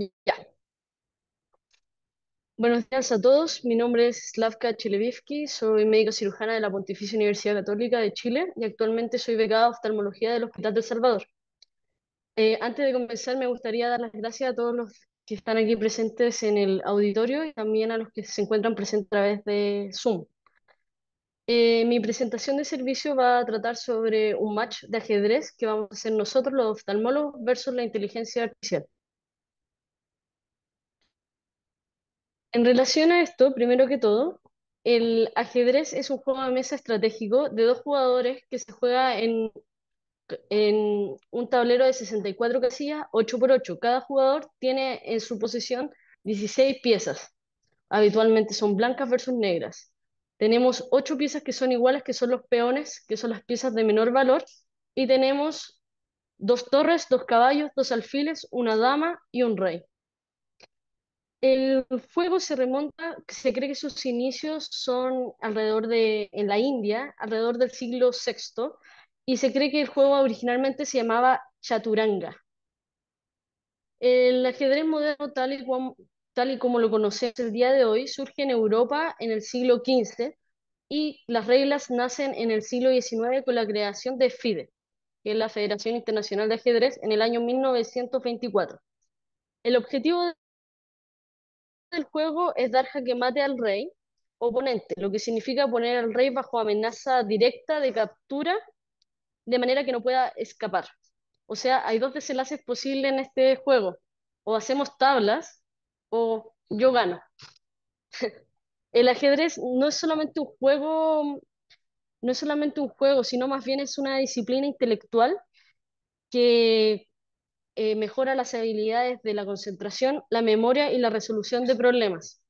Ya. Buenos días a todos. Mi nombre es Slavka Chelevivki, soy médico cirujana de la Pontificia Universidad Católica de Chile y actualmente soy becada de oftalmología del Hospital del Salvador. Eh, antes de comenzar, me gustaría dar las gracias a todos los que están aquí presentes en el auditorio y también a los que se encuentran presentes a través de Zoom. Eh, mi presentación de servicio va a tratar sobre un match de ajedrez que vamos a hacer nosotros, los oftalmólogos, versus la inteligencia artificial. En relación a esto, primero que todo, el ajedrez es un juego de mesa estratégico de dos jugadores que se juega en, en un tablero de 64 casillas, 8 por 8. Cada jugador tiene en su posesión 16 piezas. Habitualmente son blancas versus negras. Tenemos 8 piezas que son iguales, que son los peones, que son las piezas de menor valor. Y tenemos dos torres, dos caballos, dos alfiles, una dama y un rey. El fuego se remonta, se cree que sus inicios son alrededor de, en la India, alrededor del siglo VI, y se cree que el juego originalmente se llamaba chaturanga. El ajedrez moderno, tal y, como, tal y como lo conocemos el día de hoy, surge en Europa en el siglo XV y las reglas nacen en el siglo XIX con la creación de FIDE, que es la Federación Internacional de Ajedrez, en el año 1924. El objetivo del juego es dar jaque mate al rey oponente, lo que significa poner al rey bajo amenaza directa de captura de manera que no pueda escapar. O sea, hay dos desenlaces posibles en este juego. O hacemos tablas o yo gano. El ajedrez no es solamente un juego, no es solamente un juego, sino más bien es una disciplina intelectual que eh, mejora las habilidades de la concentración, la memoria y la resolución de problemas.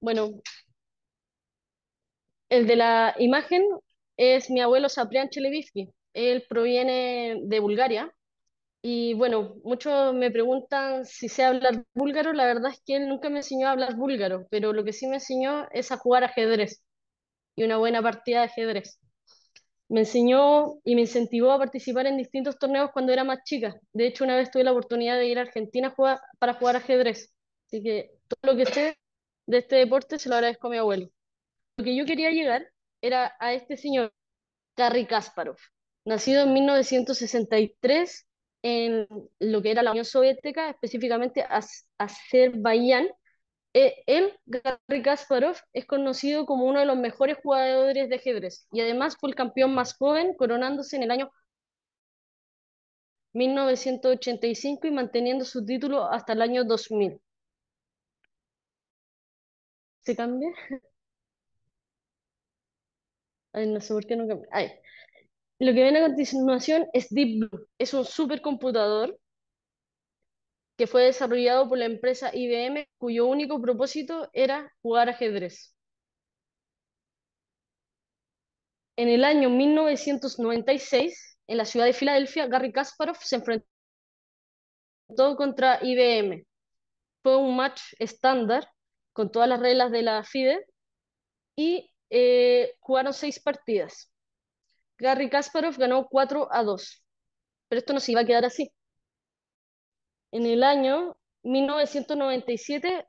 Bueno, el de la imagen es mi abuelo Saprián Chelevivki. Él proviene de Bulgaria. Y bueno, muchos me preguntan si sé hablar búlgaro. La verdad es que él nunca me enseñó a hablar búlgaro, pero lo que sí me enseñó es a jugar ajedrez y una buena partida de ajedrez me enseñó y me incentivó a participar en distintos torneos cuando era más chica. De hecho, una vez tuve la oportunidad de ir a Argentina para jugar ajedrez. Así que todo lo que sé de este deporte se lo agradezco a mi abuelo. Lo que yo quería llegar era a este señor, Garry Kasparov, nacido en 1963 en lo que era la Unión Soviética, específicamente Azerbaiyán, él, Garry Kasparov, es conocido como uno de los mejores jugadores de ajedrez y además fue el campeón más joven, coronándose en el año 1985 y manteniendo su título hasta el año 2000. ¿Se cambia? Ay, no sé por qué no cambia. Lo que viene a continuación es Deep Blue. Es un supercomputador que fue desarrollado por la empresa IBM, cuyo único propósito era jugar ajedrez. En el año 1996, en la ciudad de Filadelfia, Garry Kasparov se enfrentó contra IBM. Fue un match estándar con todas las reglas de la FIDE y eh, jugaron seis partidas. Garry Kasparov ganó 4 a 2. Pero esto no se iba a quedar así en el año 1997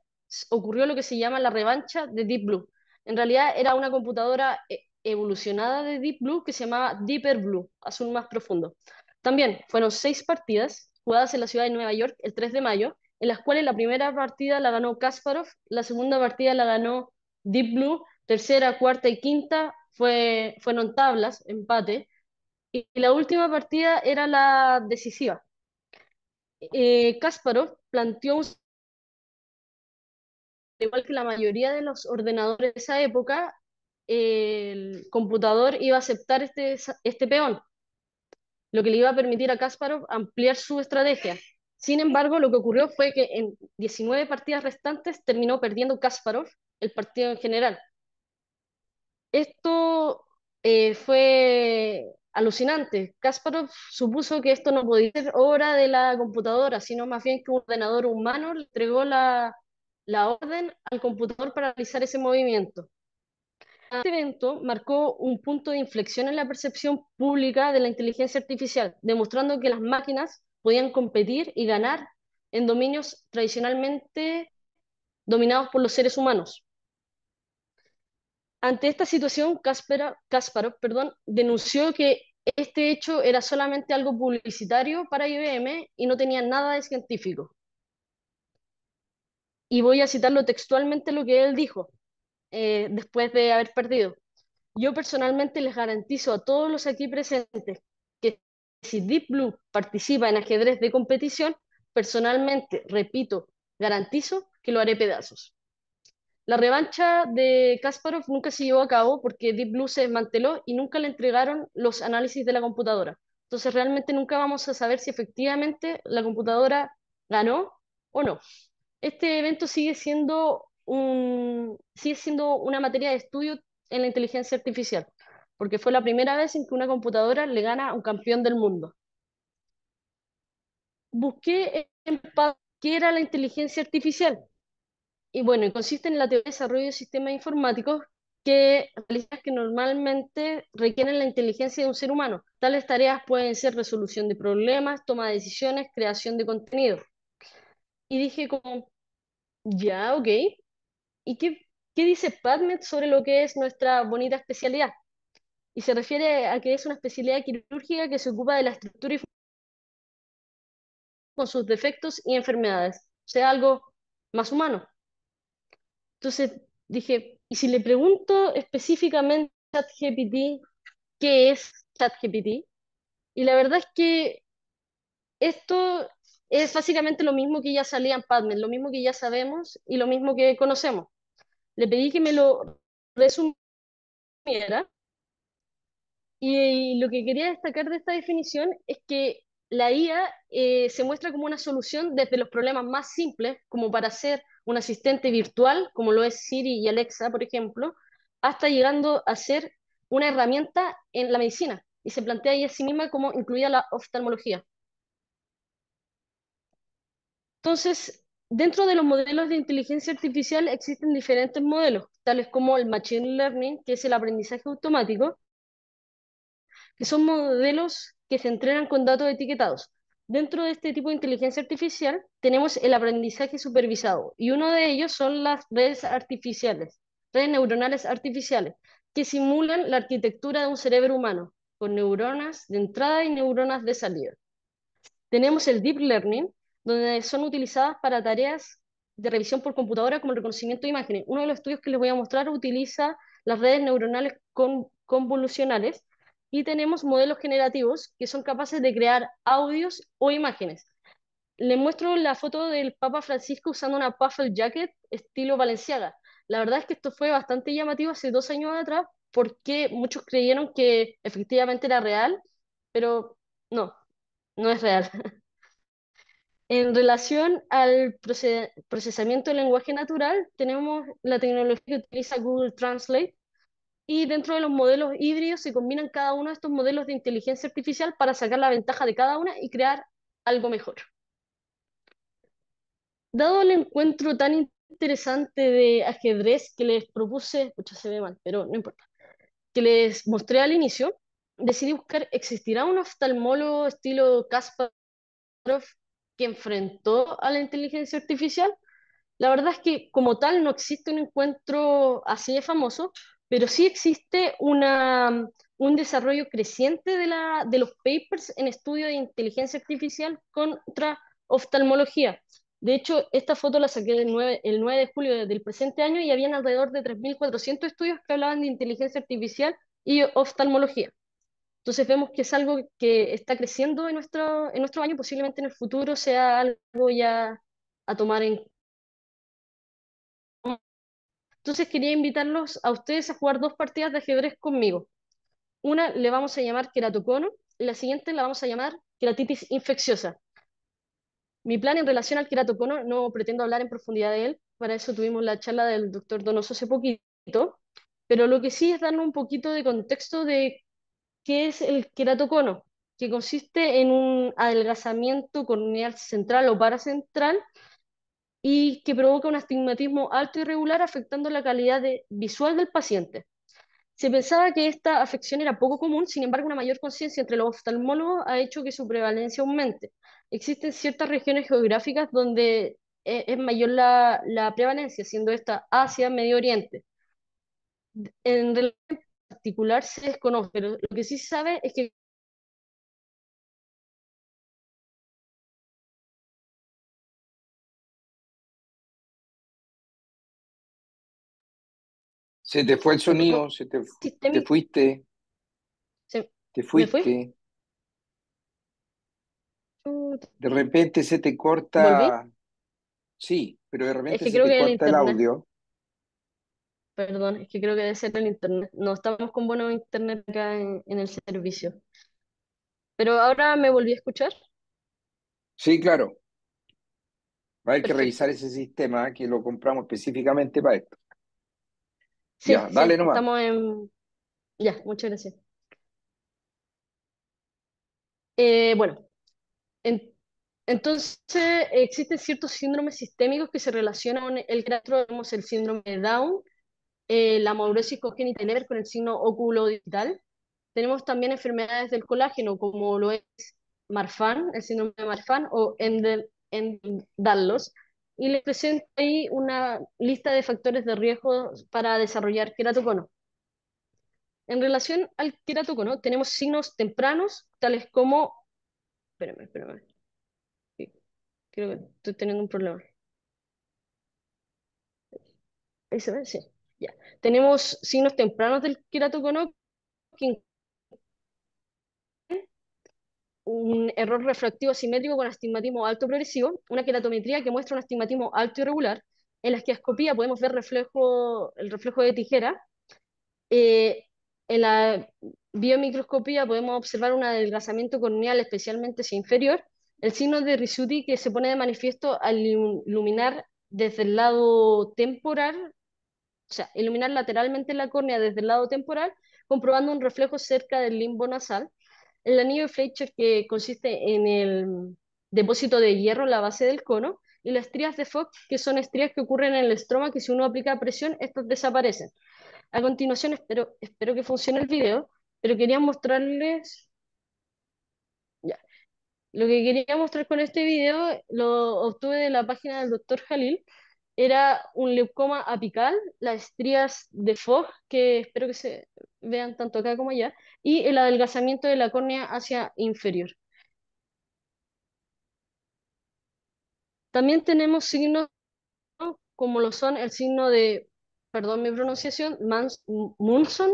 ocurrió lo que se llama la revancha de Deep Blue. En realidad era una computadora eh, evolucionada de Deep Blue que se llamaba Deeper Blue, azul más profundo. También fueron seis partidas jugadas en la ciudad de Nueva York el 3 de mayo, en las cuales la primera partida la ganó Kasparov, la segunda partida la ganó Deep Blue, tercera, cuarta y quinta fue, fueron tablas, empate, y la última partida era la decisiva, eh, Kasparov planteó un igual que la mayoría de los ordenadores de esa época, el computador iba a aceptar este, este peón, lo que le iba a permitir a Kasparov ampliar su estrategia. Sin embargo, lo que ocurrió fue que en 19 partidas restantes terminó perdiendo Kasparov el partido en general. Esto eh, fue alucinante. Kasparov supuso que esto no podía ser obra de la computadora, sino más bien que un ordenador humano le entregó la, la orden al computador para realizar ese movimiento. Este evento marcó un punto de inflexión en la percepción pública de la inteligencia artificial, demostrando que las máquinas podían competir y ganar en dominios tradicionalmente dominados por los seres humanos. Ante esta situación, Kasparov, perdón, denunció que este hecho era solamente algo publicitario para IBM y no tenía nada de científico. Y voy a citarlo textualmente lo que él dijo eh, después de haber perdido. Yo personalmente les garantizo a todos los aquí presentes que si Deep Blue participa en ajedrez de competición, personalmente, repito, garantizo que lo haré pedazos. La revancha de Kasparov nunca se llevó a cabo porque Deep Blue se desmanteló y nunca le entregaron los análisis de la computadora. Entonces realmente nunca vamos a saber si efectivamente la computadora ganó o no. Este evento sigue siendo, un, sigue siendo una materia de estudio en la inteligencia artificial, porque fue la primera vez en que una computadora le gana a un campeón del mundo. Busqué en qué era la inteligencia artificial y bueno, consiste en la teoría de desarrollo de sistemas informáticos que que normalmente requieren la inteligencia de un ser humano. Tales tareas pueden ser resolución de problemas, toma de decisiones, creación de contenido. Y dije como, ya, ok. ¿Y qué, qué dice PubMed sobre lo que es nuestra bonita especialidad? Y se refiere a que es una especialidad quirúrgica que se ocupa de la estructura y con sus defectos y enfermedades, o sea, algo más humano. Entonces dije, ¿y si le pregunto específicamente a ChatGPT qué es ChatGPT? Y la verdad es que esto es básicamente lo mismo que ya salía en PubMed, lo mismo que ya sabemos y lo mismo que conocemos. Le pedí que me lo resumiera y lo que quería destacar de esta definición es que la IA eh, se muestra como una solución desde los problemas más simples, como para ser un asistente virtual, como lo es Siri y Alexa, por ejemplo, hasta llegando a ser una herramienta en la medicina. Y se plantea ahí a sí misma como incluida la oftalmología. Entonces, dentro de los modelos de inteligencia artificial existen diferentes modelos, tales como el Machine Learning, que es el aprendizaje automático, que son modelos que se entrenan con datos etiquetados. Dentro de este tipo de inteligencia artificial tenemos el aprendizaje supervisado y uno de ellos son las redes artificiales, redes neuronales artificiales, que simulan la arquitectura de un cerebro humano, con neuronas de entrada y neuronas de salida. Tenemos el Deep Learning, donde son utilizadas para tareas de revisión por computadora como reconocimiento de imágenes. Uno de los estudios que les voy a mostrar utiliza las redes neuronales convolucionales y tenemos modelos generativos que son capaces de crear audios o imágenes. Les muestro la foto del Papa Francisco usando una puffle jacket estilo Valenciaga. La verdad es que esto fue bastante llamativo hace dos años atrás porque muchos creyeron que efectivamente era real, pero no, no es real. En relación al procesamiento del lenguaje natural, tenemos la tecnología que utiliza Google Translate, y dentro de los modelos híbridos se combinan cada uno de estos modelos de inteligencia artificial para sacar la ventaja de cada una y crear algo mejor. Dado el encuentro tan interesante de ajedrez que les propuse, mucho se ve mal, pero no importa, que les mostré al inicio, decidí buscar, ¿existirá un oftalmólogo estilo Kasparov que enfrentó a la inteligencia artificial? La verdad es que como tal no existe un encuentro así de famoso, pero sí existe una, un desarrollo creciente de, la, de los papers en estudio de inteligencia artificial contra oftalmología. De hecho, esta foto la saqué el 9, el 9 de julio del presente año y habían alrededor de 3.400 estudios que hablaban de inteligencia artificial y oftalmología. Entonces vemos que es algo que está creciendo en nuestro, en nuestro año, posiblemente en el futuro sea algo ya a tomar en entonces quería invitarlos a ustedes a jugar dos partidas de ajedrez conmigo. Una le vamos a llamar queratocono y la siguiente la vamos a llamar queratitis infecciosa. Mi plan en relación al queratocono, no pretendo hablar en profundidad de él, para eso tuvimos la charla del doctor Donoso hace poquito, pero lo que sí es darle un poquito de contexto de qué es el queratocono, que consiste en un adelgazamiento corneal central o paracentral y que provoca un astigmatismo alto y regular afectando la calidad de, visual del paciente. Se pensaba que esta afección era poco común, sin embargo, una mayor conciencia entre los oftalmólogos ha hecho que su prevalencia aumente. Existen ciertas regiones geográficas donde e- es mayor la, la prevalencia, siendo esta Asia, Medio Oriente. En particular se desconoce, pero lo que sí se sabe es que Se te fue el sonido, se te, te fuiste, se- te fuiste. De repente se te ¿Volví? corta, sí, pero de Es repente que se creo te que corta el audio. perdón, es que creo que debe ser el internet. No estamos con bueno internet acá en, en el servicio. Pero ahora me volví a escuchar. Sí, claro, va a haber que revisar ese sistema que lo compramos específicamente para esto. Sí, Ya, sí, dale nomás. estamos en... Ya, muchas gracias. Eh, bueno, en- entonces existen ciertos síndromes sistémicos que se relacionan con el teatro, tenemos el síndrome de Down, eh, la amaurosis congénita leve con el signo oculodigital. Tenemos también enfermedades del colágeno, como lo es Marfan, el síndrome de Marfan, o Enden-Danlos, y les presento ahí una lista de factores de riesgo para desarrollar queratocono. En relación al queratocono, tenemos signos tempranos, tales como... Espérame, espérame. Creo que estoy teniendo un problema. Ahí se ve, sí. Ya. Tenemos signos tempranos del queratocono que un error refractivo asimétrico con astigmatismo alto progresivo, una queratometría que muestra un astigmatismo alto irregular. En la esquiascopía podemos ver reflejo, el reflejo de tijera. Eh, en la biomicroscopía podemos observar un adelgazamiento corneal, especialmente hacia inferior. El signo de Risuti que se pone de manifiesto al iluminar desde el lado temporal, o sea, iluminar lateralmente la córnea desde el lado temporal, comprobando un reflejo cerca del limbo nasal el anillo de Fletcher que consiste en el depósito de hierro en la base del cono y las estrías de Fox que son estrías que ocurren en el estroma que si uno aplica presión estas desaparecen. A continuación espero, espero que funcione el video, pero quería mostrarles ya. Lo que quería mostrar con este video lo obtuve de la página del doctor Jalil. Era un leucoma apical, las estrías de Fogg, que espero que se vean tanto acá como allá, y el adelgazamiento de la córnea hacia inferior. También tenemos signos como lo son el signo de, perdón mi pronunciación, Munson,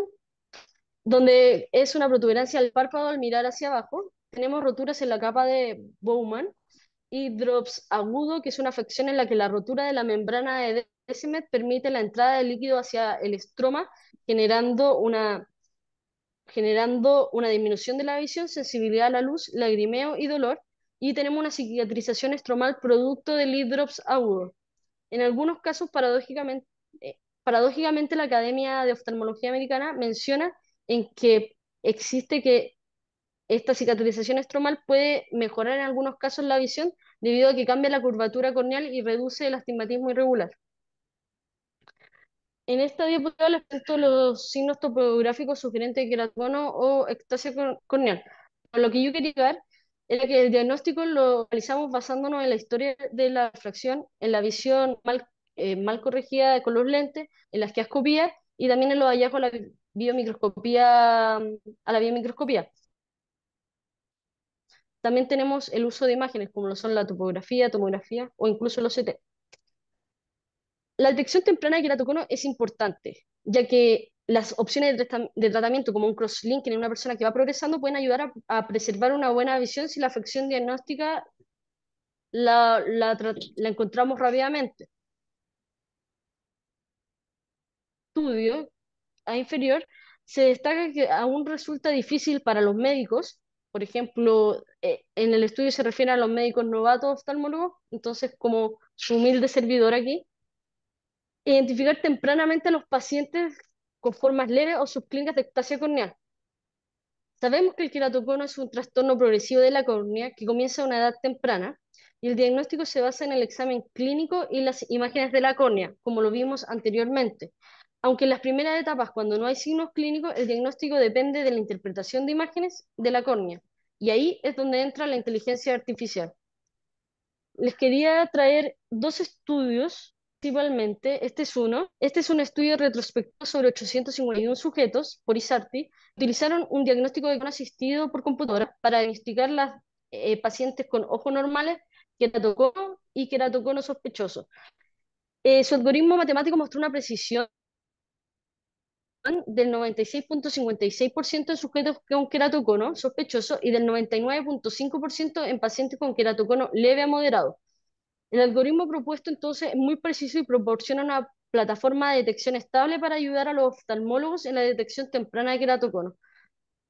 donde es una protuberancia del párpado al mirar hacia abajo. Tenemos roturas en la capa de Bowman y drops agudo, que es una afección en la que la rotura de la membrana de Descemet permite la entrada de líquido hacia el estroma, generando una, generando una disminución de la visión, sensibilidad a la luz, lagrimeo y dolor. Y tenemos una cicatrización estromal producto del lead drops agudo. En algunos casos, paradójicamente, eh, paradójicamente, la Academia de Oftalmología Americana menciona en que existe que esta cicatrización estromal puede mejorar en algunos casos la visión debido a que cambia la curvatura corneal y reduce el astigmatismo irregular. En esta diapositiva les presento los signos topográficos sugerentes de queratocono o ectasia cor- corneal. Lo que yo quería ver era que el diagnóstico lo realizamos basándonos en la historia de la refracción, en la visión mal, eh, mal corregida con los lentes, en la esquiascopía y también en los hallazgos a la biomicroscopía, a la biomicroscopía. También tenemos el uso de imágenes, como lo son la topografía, tomografía o incluso los CT. La detección temprana de queratocono es importante, ya que las opciones de, trata- de tratamiento, como un crosslinking en una persona que va progresando, pueden ayudar a, preservar una buena visión si la afección diagnóstica la, la la encontramos rápidamente. Estudio a inferior, se destaca que aún resulta difícil para los médicos, por ejemplo, eh, en el estudio se refiere a los médicos novatos oftalmólogos, entonces como su humilde servidor aquí, identificar tempranamente a los pacientes con formas leves o subclínicas de ectasia corneal. Sabemos que el queratocono es un trastorno progresivo de la córnea que comienza a una edad temprana y el diagnóstico se basa en el examen clínico y las imágenes de la córnea, como lo vimos anteriormente. Aunque en las primeras etapas, cuando no hay signos clínicos, el diagnóstico depende de la interpretación de imágenes de la córnea. Y ahí es donde entra la inteligencia artificial. Les quería traer dos estudios principalmente. Este es uno. Este es un estudio retrospectivo sobre 851 sujetos por ISARTI. Utilizaron un diagnóstico de asistido por computadora para diagnosticar las eh, pacientes con ojos normales, queratocono y queratocono sospechoso. Eh, su algoritmo matemático mostró una precisión del 96.56% en sujetos con queratocono sospechoso y del 99.5% en pacientes con queratocono leve a moderado. El algoritmo propuesto entonces es muy preciso y proporciona una plataforma de detección estable para ayudar a los oftalmólogos en la detección temprana de queratocono.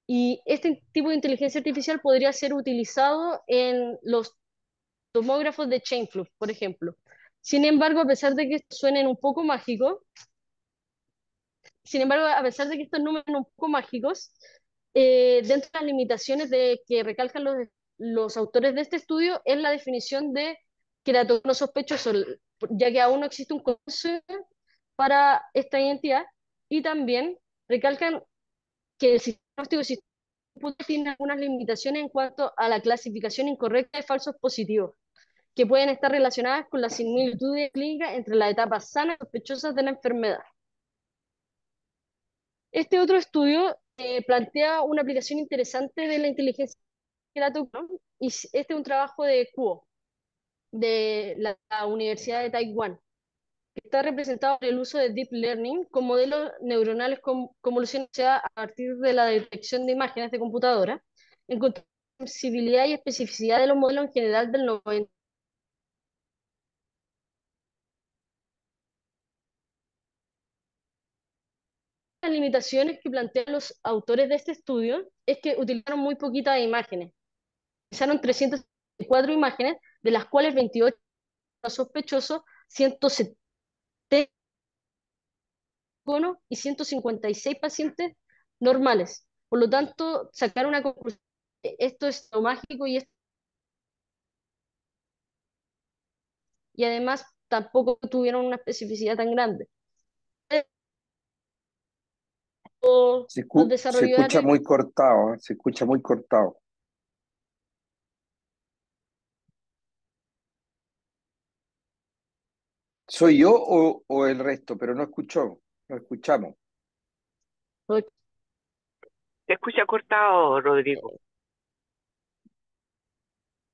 Y este tipo de inteligencia artificial podría ser utilizado en los tomógrafos de chain flux, por ejemplo. Sin embargo, a pesar de que suenen un poco mágicos, sin embargo, a pesar de que estos números son un poco mágicos, eh, dentro de las limitaciones de que recalcan los, autores de este estudio es la definición de queratocono sospechoso, ya que aún no existe un consenso para esta identidad, y también recalcan que el diagnóstico tiene algunas limitaciones en cuanto a la clasificación incorrecta de falsos positivos, que pueden estar relacionadas con la similitud clínica entre las etapas sanas y sospechosas de la enfermedad. Este otro estudio eh, plantea una aplicación interesante de la inteligencia y este es un trabajo de Kuo, de la, Universidad de Taiwán, que está representado por el uso de Deep Learning con modelos neuronales con convoluciones a partir de la detección de imágenes de computadora, encontrar sensibilidad y especificidad de los modelos en general del 90 las limitaciones que plantean los autores de este estudio es que utilizaron muy poquitas imágenes. Utilizaron 304 imágenes, de las cuales 28 sospechosos, 170 y 156 pacientes normales. Por lo tanto, sacar una conclusión, esto es lo mágico y Y además tampoco tuvieron una especificidad tan grande. Se, escucha muy cortado, ¿eh? se escucha muy cortado. ¿Soy yo o, el resto? Pero no escuchó, no escuchamos. Se escucha cortado, Rodrigo.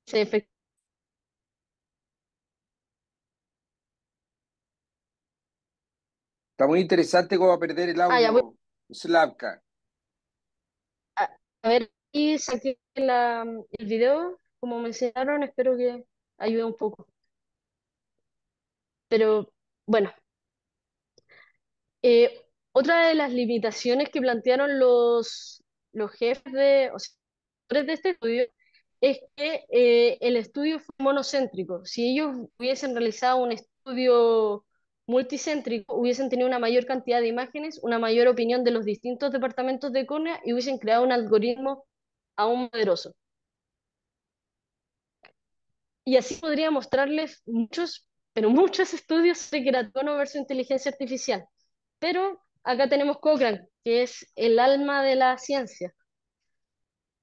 Sí, efectivamente. Está muy interesante cómo va a perder el Ah, ya audio, Slavka. A, ver, y saqué la, el video, como me enseñaron, espero que ayude un poco. Pero bueno, eh, otra de las limitaciones que plantearon los, los jefes de, de este estudio es que eh, el estudio fue monocéntrico. Si ellos hubiesen realizado un estudio multicéntrico, hubiesen tenido una mayor cantidad de imágenes, una mayor opinión de los distintos departamentos de córnea y hubiesen creado un algoritmo aún poderoso. Y así podría mostrarles muchos, pero muchos estudios de queratono versus inteligencia artificial. Pero acá tenemos Cochrane, que es el alma de la ciencia.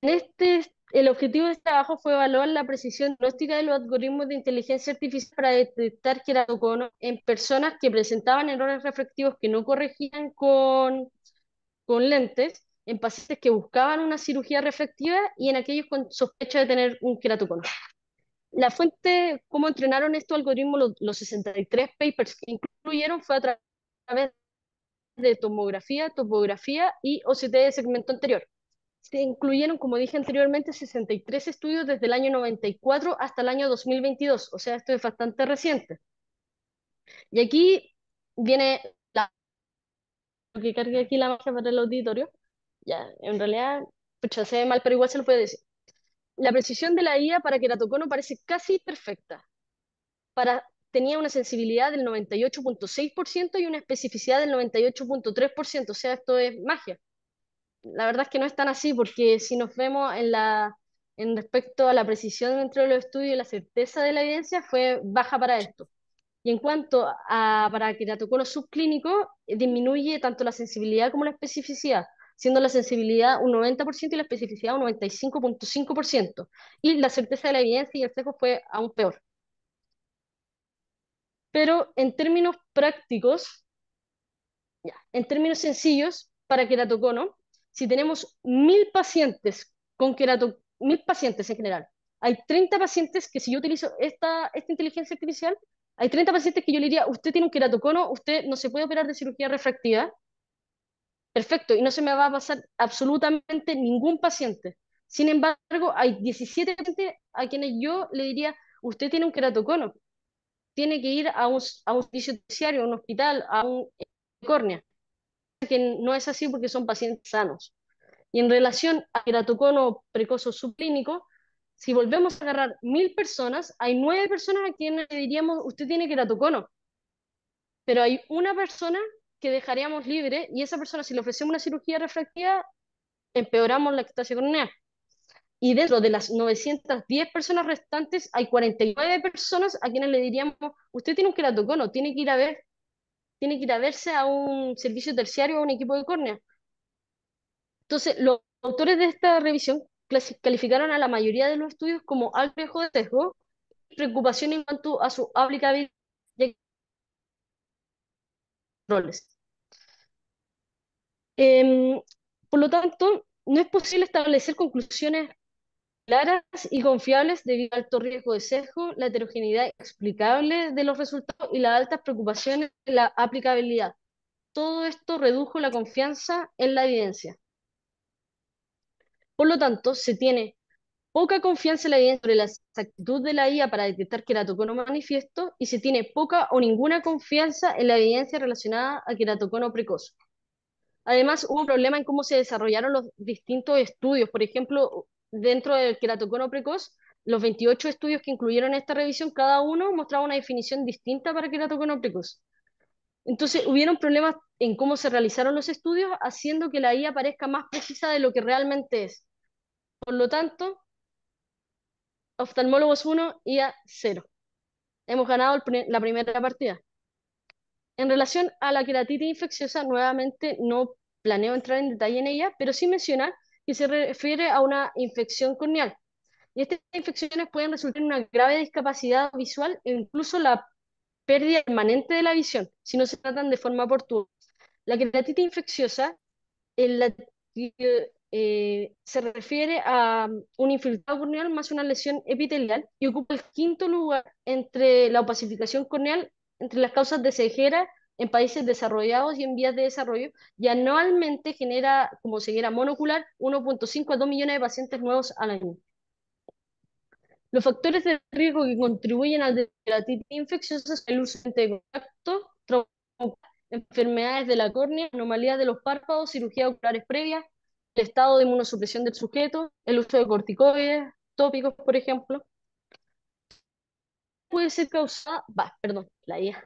En este el objetivo de este trabajo fue evaluar la precisión diagnóstica de los algoritmos de inteligencia artificial para detectar queratocono en personas que presentaban errores refractivos que no corregían con, con lentes, en pacientes que buscaban una cirugía refractiva y en aquellos con sospecha de tener un queratocono. La fuente, cómo entrenaron estos algoritmos, los, los 63 papers que incluyeron, fue a través de tomografía, topografía y OCT de segmento anterior se incluyeron, como dije anteriormente, 63 estudios desde el año 94 hasta el año 2022, o sea, esto es bastante reciente. Y aquí viene la lo que cargue aquí la magia para el auditorio. Ya, en realidad, pucha, se ve mal, pero igual se lo puede decir. La precisión de la IA para queratocono parece casi perfecta. Para, tenía una sensibilidad del 98.6% y una especificidad del 98.3%, o sea, esto es magia la verdad es que no es tan así, porque si nos vemos en, la, en respecto a la precisión dentro de los estudios y la certeza de la evidencia, fue baja para esto. Y en cuanto a para queratocono subclínico, disminuye tanto la sensibilidad como la especificidad, siendo la sensibilidad un 90% y la especificidad un 95.5%. Y la certeza de la evidencia y el sesgo fue aún peor. Pero en términos prácticos, ya, en términos sencillos, para queratocono, si tenemos mil pacientes con queratocono, mil pacientes en general, hay 30 pacientes que si yo utilizo esta, esta inteligencia artificial, hay 30 pacientes que yo le diría, usted tiene un queratocono, usted no se puede operar de cirugía refractiva, perfecto, y no se me va a pasar absolutamente ningún paciente. Sin embargo, hay 17 pacientes a quienes yo le diría, usted tiene un queratocono, tiene que ir a un, a un servicio terciario, a un hospital, a un córnea. Que no es así porque son pacientes sanos. Y en relación a queratocono precoz subclínico, si volvemos a agarrar mil personas, hay nueve personas a quienes le diríamos, usted tiene queratocono. Pero hay una persona que dejaríamos libre y esa persona, si le ofrecemos una cirugía refractiva, empeoramos la ectasia corneal. Y dentro de las 910 personas restantes, hay 49 personas a quienes le diríamos, usted tiene un queratocono, tiene que ir a ver, tiene que ir a verse a un servicio terciario o a un equipo de córnea. Entonces, los autores de esta revisión calificaron a la mayoría de los estudios como alto riesgo de sesgo, preocupación en cuanto a su aplicabilidad roles. Em, por lo tanto, no es posible establecer conclusiones claras y confiables debido al alto riesgo de sesgo, la heterogeneidad explicable de los resultados y las altas preocupaciones de la aplicabilidad. Todo esto redujo la confianza en la evidencia. Por lo tanto, se tiene poca confianza en la evidencia sobre la exactitud de la IA para detectar queratocono manifiesto y se tiene poca o ninguna confianza en la evidencia relacionada a queratocono precoz. Además, hubo un problema en cómo se desarrollaron los distintos estudios. Por ejemplo, dentro del queratocono precoz, los 28 estudios que incluyeron esta revisión, cada uno mostraba una definición distinta para queratocono precoz. Entonces, hubieron problemas en cómo se realizaron los estudios, haciendo que la IA parezca más precisa de lo que realmente es. Por lo tanto, oftalmólogos 1, IA 0. Hemos ganado la primera partida. En relación a la queratitis infecciosa, nuevamente no planeo entrar en detalle en ella, pero sí mencionar que se refiere a una infección corneal. Y estas infecciones pueden resultar en una grave discapacidad visual e incluso la pérdida permanente de la visión, si no se tratan de forma oportuna. La queratitis infecciosa eh, se refiere a un infiltrado corneal más una lesión epitelial y ocupa el quinto lugar entre la opacificación corneal, entre las causas de ceguera en países desarrollados y en vías de desarrollo, y anualmente genera como ceguera monocular 1.5 a 2 millones de pacientes nuevos al año. Los factores de riesgo que contribuyen a la dermatitis infecciosa son el uso de contacto, enfermedades de la córnea, anomalías de los párpados, cirugías oculares previas, el estado de inmunosupresión del sujeto, el uso de corticoides tópicos, por ejemplo. Puede ser causada, va, perdón, la IA.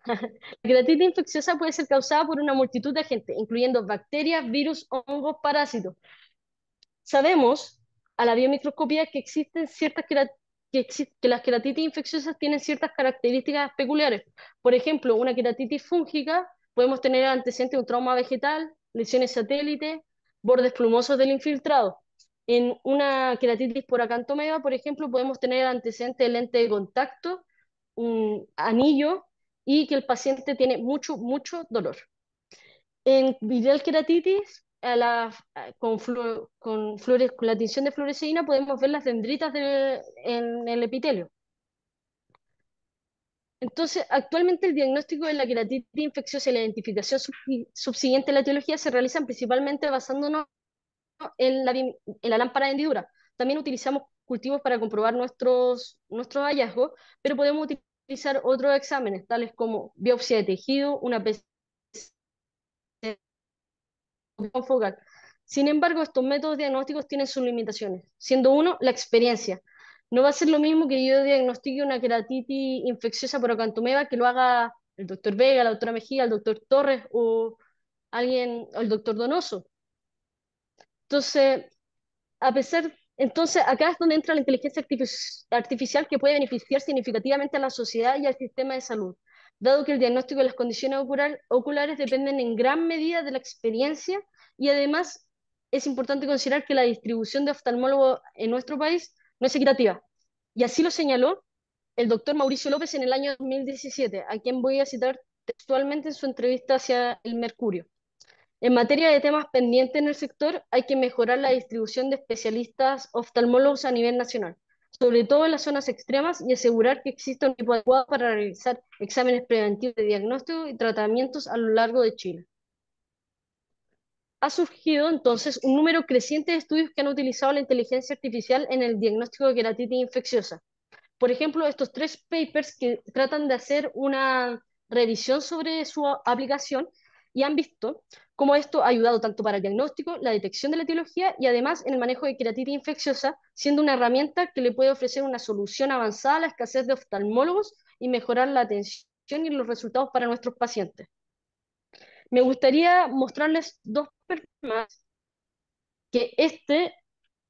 queratitis infecciosa puede ser causada por una multitud de agentes, incluyendo bacterias, virus, hongos, parásitos. Sabemos a la biomicroscopía que existen ciertas que, que las queratitis infecciosas tienen ciertas características peculiares. Por ejemplo, una queratitis fúngica, podemos tener antecedente de un trauma vegetal, lesiones satélites, bordes plumosos del infiltrado. En una queratitis por acantomeba, por ejemplo, podemos tener antecedente de lente de contacto, un anillo y que el paciente tiene mucho, mucho dolor. En viral queratitis, con, con, con, la tinción de fluoresceína podemos ver las dendritas en el epitelio. Entonces, actualmente el diagnóstico de la queratitis infecciosa y la identificación subsiguiente de la etiología se realizan principalmente basándonos en la, en la lámpara de hendidura. También utilizamos cultivos para comprobar nuestros, nuestros hallazgos, pero podemos utilizar otros exámenes, tales como biopsia de tejido, una PCR. Sin embargo, estos métodos diagnósticos tienen sus limitaciones, siendo uno la experiencia. No va a ser lo mismo que yo diagnostique una queratitis infecciosa por acantomeba que lo haga el doctor Vega, la doctora Mejía, el doctor Torres o alguien, o el doctor Donoso. Entonces, a pesar, entonces acá es donde entra la inteligencia artificial que puede beneficiar significativamente a la sociedad y al sistema de salud. dado que el diagnóstico de las condiciones oculares dependen en gran medida de la experiencia y además es importante considerar que la distribución de oftalmólogos en nuestro país no es equitativa. Y así lo señaló el doctor Mauricio López en el año 2017, a quien voy a citar textualmente en su entrevista hacia el Mercurio. En materia de temas pendientes en el sector, hay que mejorar la distribución de especialistas oftalmólogos a nivel nacional, sobre todo en las zonas extremas, y asegurar que exista un equipo adecuado para realizar exámenes preventivos de diagnóstico y tratamientos a lo largo de Chile. Ha surgido entonces un número creciente de estudios que han utilizado la inteligencia artificial en el diagnóstico de queratitis infecciosa. Por ejemplo, estos tres papers que tratan de hacer una revisión sobre su aplicación y han visto cómo esto ha ayudado tanto para el diagnóstico, la detección de la etiología y además en el manejo de queratitis infecciosa, siendo una herramienta que le puede ofrecer una solución avanzada a la escasez de oftalmólogos y mejorar la atención y los resultados para nuestros pacientes. Me gustaría mostrarles dos más que este,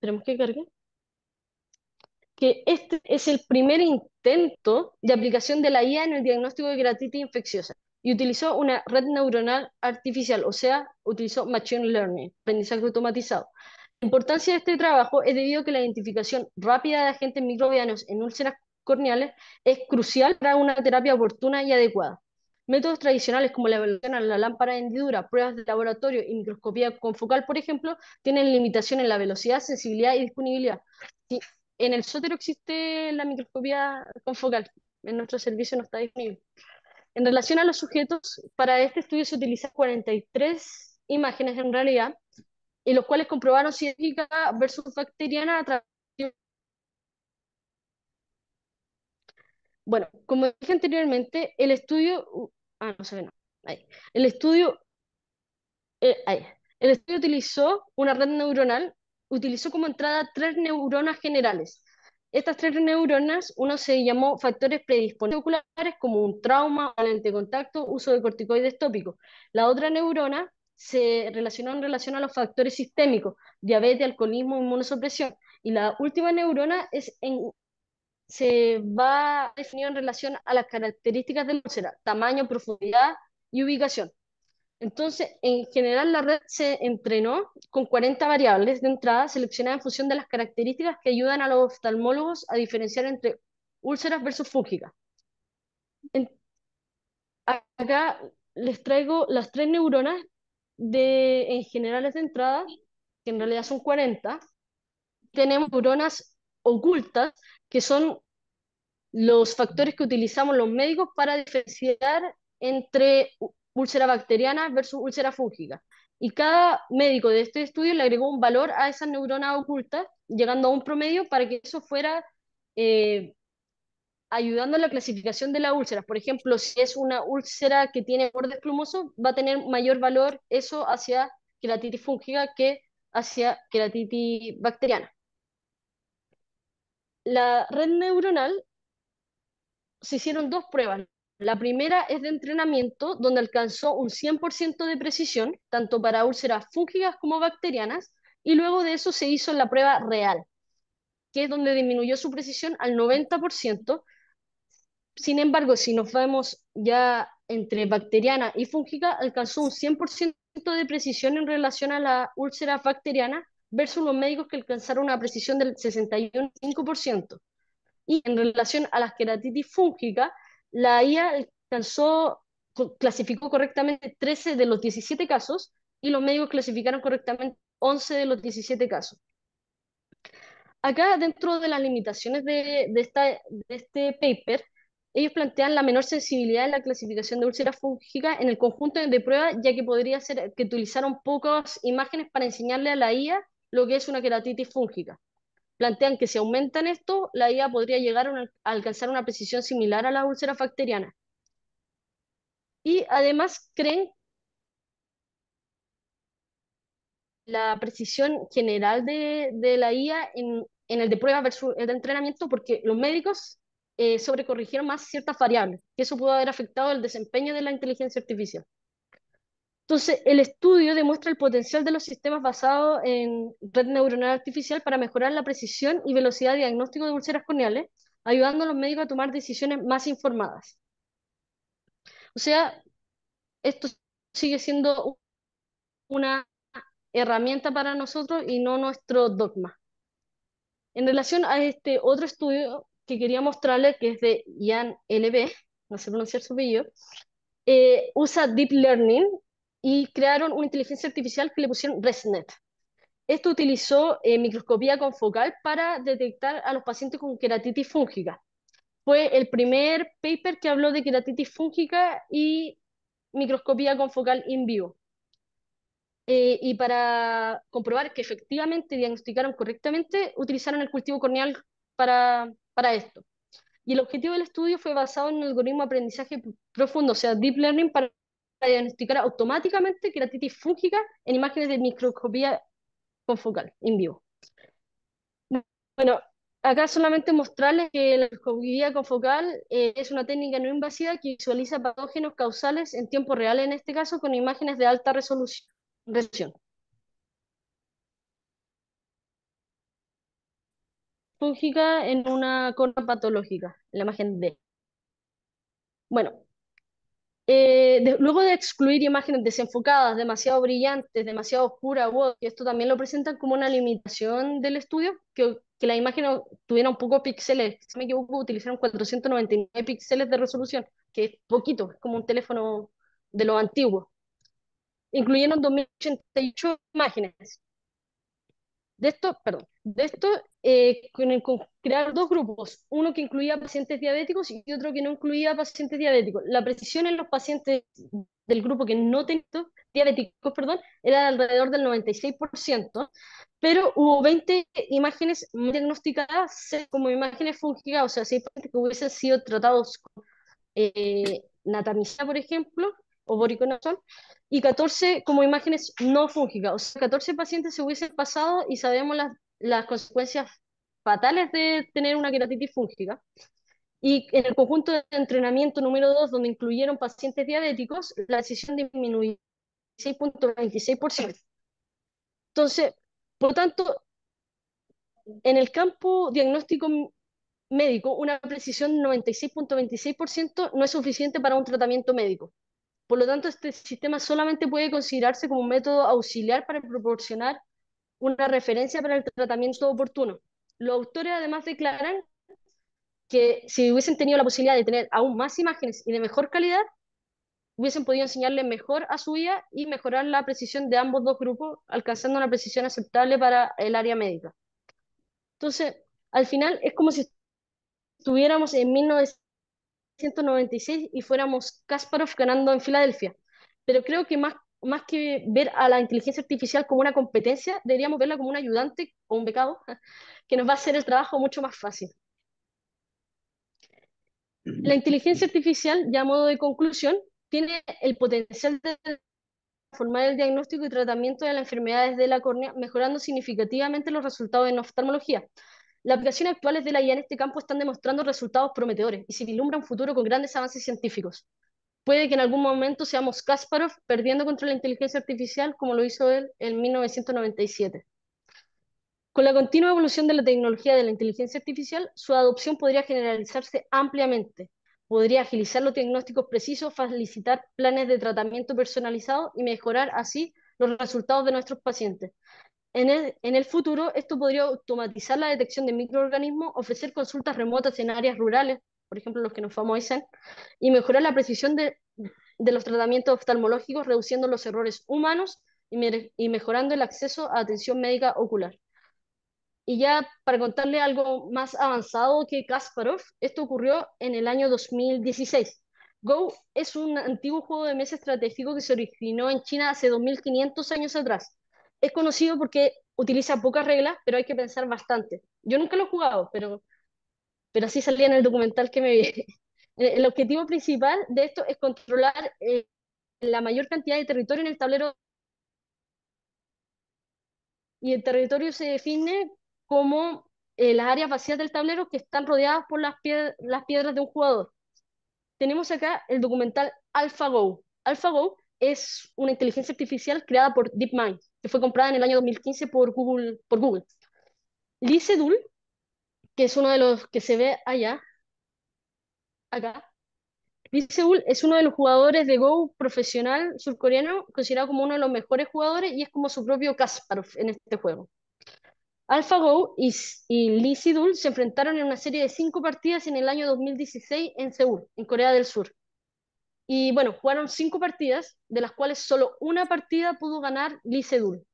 tenemos que cargar, que este es el primer intento de aplicación de la IA en el diagnóstico de queratitis infecciosa y utilizó una red neuronal artificial, o sea, utilizó Machine Learning, aprendizaje automatizado. La importancia de este trabajo es debido a que la identificación rápida de agentes microbianos en úlceras corneales es crucial para una terapia oportuna y adecuada. Métodos tradicionales como la evaluación a la lámpara de hendidura, pruebas de laboratorio y microscopía confocal, por ejemplo, tienen limitación en la velocidad, sensibilidad y disponibilidad. en el sótero existe la microscopía confocal, en nuestro servicio no está disponible. En relación a los sujetos, para este estudio se utilizan 43 imágenes en realidad, y los cuales comprobaron científica versus bacteriana a través Bueno, como dije anteriormente, el estudio... Uh, ah, no se ve, no. Ahí. El estudio... Eh, ahí. El estudio utilizó una red neuronal, utilizó como entrada tres neuronas generales, estas tres neuronas, uno se llamó factores predisponentes oculares como un trauma, lente contacto, uso de corticoides tópicos. La otra neurona se relacionó en relación a los factores sistémicos, diabetes, alcoholismo, inmunosupresión. Y la última neurona es se va a definir en relación a las características de la úlcera, tamaño, profundidad y ubicación. Entonces, en general, la red se entrenó con 40 variables de entrada seleccionadas en función de las características que ayudan a los oftalmólogos a diferenciar entre úlceras versus fúngicas. acá les traigo las tres neuronas de, en generales de entrada, que en realidad son 40. Tenemos neuronas ocultas, que son los factores que utilizamos los médicos para diferenciar entre úlcera bacteriana versus úlcera fúngica. Y cada médico de este estudio le agregó un valor a esa neurona oculta, llegando a un promedio para que eso fuera eh, ayudando a la clasificación de la úlcera. Por ejemplo, si es una úlcera que tiene bordes plumosos, va a tener mayor valor eso hacia queratitis fúngica que hacia queratitis bacteriana. La red neuronal se hicieron dos pruebas. La primera es de entrenamiento, donde alcanzó un 100% de precisión, tanto para úlceras fúngicas como bacterianas, y luego de eso se hizo la prueba real, que es donde disminuyó su precisión al 90%. Sin embargo, si nos vemos ya entre bacteriana y fúngica, alcanzó un 100% de precisión en relación a la úlcera bacteriana versus los médicos que alcanzaron una precisión del 61,5%. Y en relación a las queratitis fúngicas, la IA alcanzó, clasificó correctamente 13 de los 17 casos y los médicos clasificaron correctamente 11 de los 17 casos. Acá, dentro de las limitaciones de, este paper, ellos plantean la menor sensibilidad en la clasificación de úlceras fúngicas en el conjunto de pruebas, ya que podría ser que utilizaron pocas imágenes para enseñarle a la IA lo que es una queratitis fúngica plantean que si aumentan esto, la IA podría llegar a, alcanzar una precisión similar a la úlcera bacteriana. Y además creen la precisión general de, la IA en, el de prueba versus el de entrenamiento, porque los médicos eh, sobrecorrigieron más ciertas variables, que eso pudo haber afectado el desempeño de la inteligencia artificial. Entonces, el estudio demuestra el potencial de los sistemas basados en red neuronal artificial para mejorar la precisión y velocidad de diagnóstico de úlceras corneales, ayudando a los médicos a tomar decisiones más informadas. O sea, esto sigue siendo una herramienta para nosotros y no nuestro dogma. En relación a este otro estudio que quería mostrarles, que es de Ian LB, no sé pronunciar su apellido, eh, usa Deep Learning y crearon una inteligencia artificial que le pusieron ResNet. Esto utilizó eh, microscopía confocal para detectar a los pacientes con queratitis fúngica. Fue el primer paper que habló de queratitis fúngica y microscopía confocal in vivo. Eh, y para comprobar que efectivamente diagnosticaron correctamente, utilizaron el cultivo corneal para, para esto. Y el objetivo del estudio fue basado en un algoritmo de aprendizaje profundo, o sea, deep learning, para diagnosticar automáticamente queratitis fúngica en imágenes de microscopía confocal, en vivo. Bueno, acá solamente mostrarles que la microscopía confocal eh, es una técnica no invasiva que visualiza patógenos causales en tiempo real, en este caso, con imágenes de alta resolución resolución. Fúngica en una corona patológica, en la imagen D. Bueno, eh, luego de excluir imágenes desenfocadas, demasiado brillantes, demasiado oscuras, y esto también lo presentan como una limitación del estudio, que, que la imagen tuviera un poco píxeles, si me equivoco, utilizaron 499 píxeles de resolución, que es poquito, es como un teléfono de los antiguos incluyeron 2088 imágenes. De esto, perdón, de esto eh, con, crear dos grupos, uno que incluía pacientes diabéticos y otro que no incluía pacientes diabéticos. La precisión en los pacientes del grupo que no tenían diabéticos, perdón, era alrededor del 96%, pero hubo 20 imágenes diagnosticadas como imágenes fúngicas, o sea, si pacientes que hubiesen sido tratados con eh, natamicina, por ejemplo, o boriconazol, y 14 como imágenes no fúngicas. O sea, 14 pacientes se hubiesen pasado y sabemos las, las consecuencias fatales de tener una queratitis fúngica. Y en el conjunto de entrenamiento número 2, donde incluyeron pacientes diabéticos, la decisión disminuyó 6.26%. Entonces, por lo tanto, en el campo diagnóstico médico, una precisión 96.26% no es suficiente para un tratamiento médico. Por lo tanto, este sistema solamente puede considerarse como un método auxiliar para proporcionar una referencia para el tratamiento oportuno. Los autores además declaran que si hubiesen tenido la posibilidad de tener aún más imágenes y de mejor calidad, hubiesen podido enseñarle mejor a su IA y mejorar la precisión de ambos dos grupos, alcanzando una precisión aceptable para el área médica. Entonces, al final es como si estuviéramos en 1900 196 y fuéramos Kasparov ganando en Filadelfia. Pero creo que más, más que ver a la inteligencia artificial como una competencia, deberíamos verla como un ayudante o un becado que nos va a hacer el trabajo mucho más fácil. La inteligencia artificial, ya a modo de conclusión, tiene el potencial de formar el diagnóstico y tratamiento de las enfermedades de la córnea, mejorando significativamente los resultados en oftalmología. Las aplicaciones actuales de la IA en este campo están demostrando resultados prometedores y se vislumbra un futuro con grandes avances científicos. Puede que en algún momento seamos Kasparov perdiendo contra la inteligencia artificial como lo hizo él en 1997. Con la continua evolución de la tecnología de la inteligencia artificial, su adopción podría generalizarse ampliamente. Podría agilizar los diagnósticos precisos, facilitar planes de tratamiento personalizados y mejorar así los resultados de nuestros pacientes. En el, futuro, esto podría automatizar la detección de microorganismos, ofrecer consultas remotas en áreas rurales, por ejemplo, los que nos famosen, y mejorar la precisión de, los tratamientos oftalmológicos, reduciendo los errores humanos y, mejorando el acceso a atención médica ocular. Y ya para contarle algo más avanzado que Kasparov, esto ocurrió en el año 2016. Go es un antiguo juego de mesa estratégico que se originó en China hace 2500 años atrás es conocido porque utiliza pocas reglas, pero hay que pensar bastante. Yo nunca lo he jugado, pero, pero así salía en el documental que me vi. El objetivo principal de esto es controlar eh, la mayor cantidad de territorio en el tablero. Y el territorio se define como eh, las áreas vacías del tablero que están rodeadas por las, piedras de un jugador. Tenemos acá el documental AlphaGo. AlphaGo es una inteligencia artificial creada por DeepMind que fue comprada en el año 2015 por Google. Por Google. Lee Sedol, que es uno de los que se ve allá, acá, Lee Seul es uno de los jugadores de Go profesional surcoreano, considerado como uno de los mejores jugadores y es como su propio Kasparov en este juego. AlphaGo y, y Lee Sedol se enfrentaron en una serie de cinco partidas en el año 2016 en Seúl, en Corea del Sur. Y bueno, jugaron cinco partidas, de las cuales solo una partida pudo ganar Lee Sedol,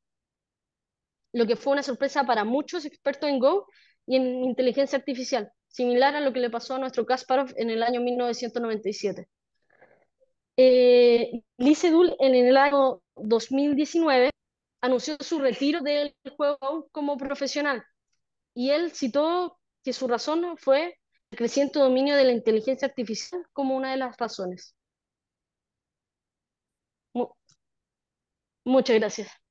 lo que fue una sorpresa para muchos expertos en Go y en inteligencia artificial, similar a lo que le pasó a nuestro Kasparov en el año 1997. Eh, Lee Sedol en el año 2019 anunció su retiro del juego como profesional y él citó que su razón fue el creciente dominio de la inteligencia artificial como una de las razones. muchas gracias.